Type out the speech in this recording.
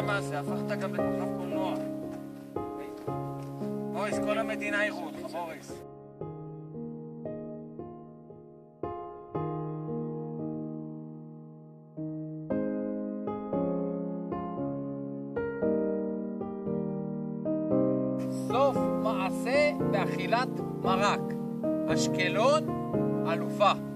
תראה מה זה, הפכת גם לכוכב קולנוע. בוריס, כל המדינה יראו אותך, בוריס. סוף מעשה באכילת מרק. אשקלון אלופה.